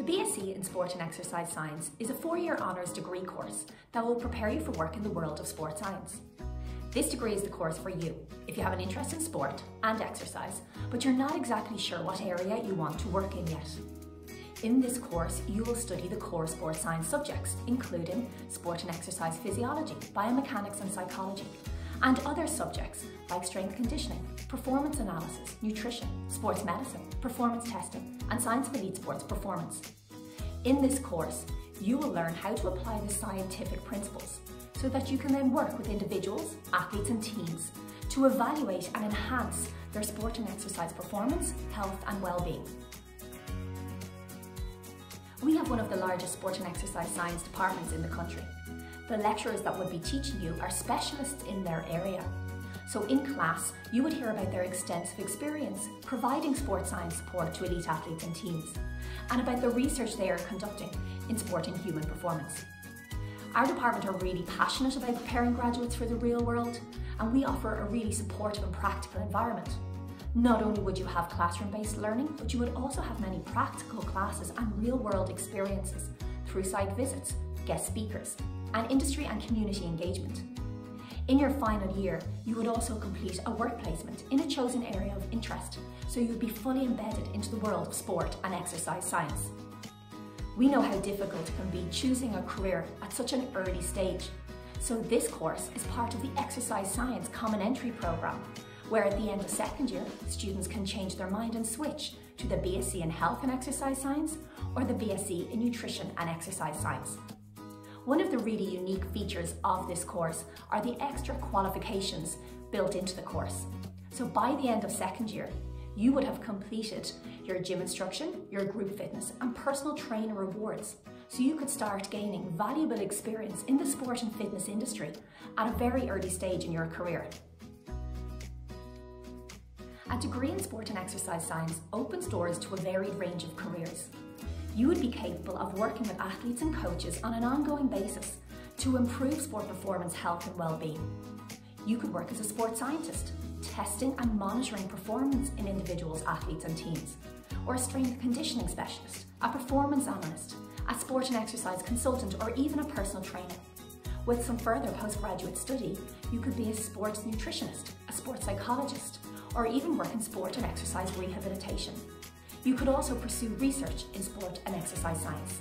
The BSc in Sport and Exercise Science is a four-year honours degree course that will prepare you for work in the world of sport science. This degree is the course for you if you have an interest in sport and exercise, but you're not exactly sure what area you want to work in yet. In this course, you will study the core sport science subjects, including sport and exercise physiology, biomechanics and psychology, and other subjects like strength conditioning, performance analysis, nutrition, sports medicine, performance testing, and science of elite sports performance. In this course, you will learn how to apply the scientific principles so that you can then work with individuals, athletes and teams to evaluate and enhance their sport and exercise performance, health and well-being. We have one of the largest sport and exercise science departments in the country the lecturers that would be teaching you are specialists in their area. So in class, you would hear about their extensive experience providing sports science support to elite athletes and teams, and about the research they are conducting in sport and human performance. Our department are really passionate about preparing graduates for the real world, and we offer a really supportive and practical environment. Not only would you have classroom-based learning, but you would also have many practical classes and real-world experiences through site visits, guest speakers, and industry and community engagement. In your final year, you would also complete a work placement in a chosen area of interest, so you would be fully embedded into the world of sport and exercise science. We know how difficult it can be choosing a career at such an early stage, so this course is part of the Exercise Science Common Entry programme, where at the end of second year, students can change their mind and switch to the BSc in Health and Exercise Science or the BSc in Nutrition and Exercise Science. One of the really unique features of this course are the extra qualifications built into the course. So by the end of second year, you would have completed your gym instruction, your group fitness and personal trainer rewards so you could start gaining valuable experience in the sport and fitness industry at a very early stage in your career. A degree in sport and exercise science opens doors to a varied range of careers you would be capable of working with athletes and coaches on an ongoing basis to improve sport performance, health and well-being. You could work as a sports scientist, testing and monitoring performance in individuals, athletes and teams, or a strength conditioning specialist, a performance analyst, a sport and exercise consultant, or even a personal trainer. With some further postgraduate study, you could be a sports nutritionist, a sports psychologist, or even work in sport and exercise rehabilitation. You could also pursue research in sport and exercise science.